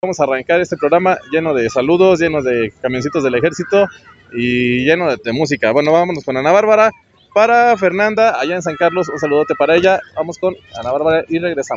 Vamos a arrancar este programa lleno de saludos, lleno de camioncitos del ejército y lleno de, de música. Bueno, vámonos con Ana Bárbara. Para Fernanda, allá en San Carlos, un saludote para ella. Vamos con Ana Bárbara y regresamos.